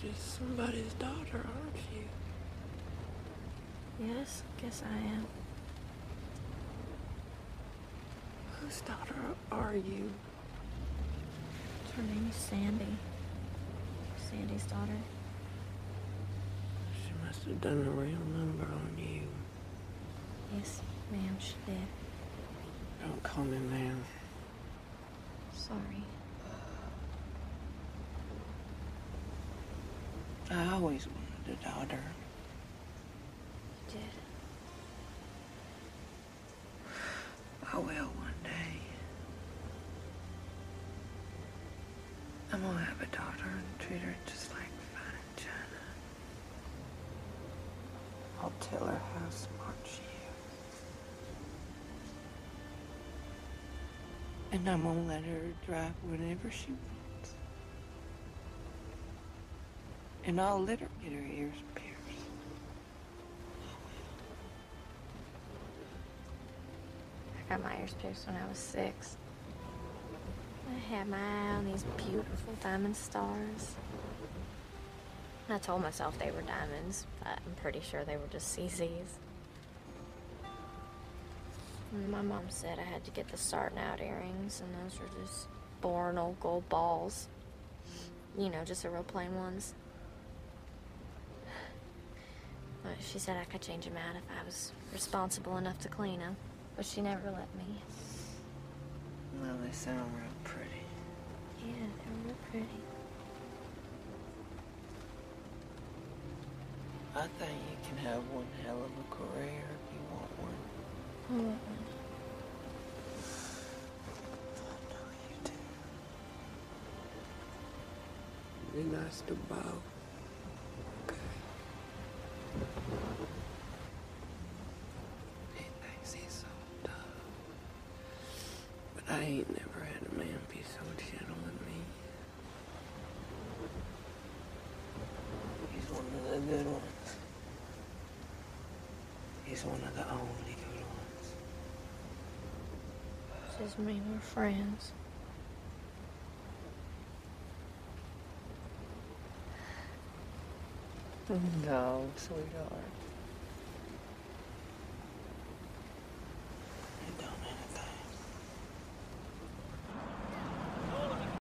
just somebody's daughter, aren't you? Yes, guess I am. Whose daughter are you? Her name is Sandy. Sandy's daughter. She must have done a real number on you. Yes, ma'am, she did. Don't call me ma'am. Sorry. I always wanted a daughter. You did. I will one day. I'm gonna have a daughter and treat her just like fine china. I'll tell her how smart she is. And I'm gonna let her drive whenever she wants. And I'll let her get her ears pierced. I got my ears pierced when I was six. I had my eye on these beautiful diamond stars. I told myself they were diamonds, but I'm pretty sure they were just. And my mom said I had to get the starting out earrings, and those were just boring old gold balls. You know, just the real plain ones. But she said I could change them out if I was responsible enough to clean them, but she never let me. Well, they sound real pretty. Yeah, they're real pretty. I think you can have one hell of a career if you want one. I want one. I know you do. Be nice to Beau. Okay. He thinks he's so tough. But I ain't never had a man be so gentle with me. He's one of the good ones. He's one of the only good ones. Just mean we're friends. No, sweetheart.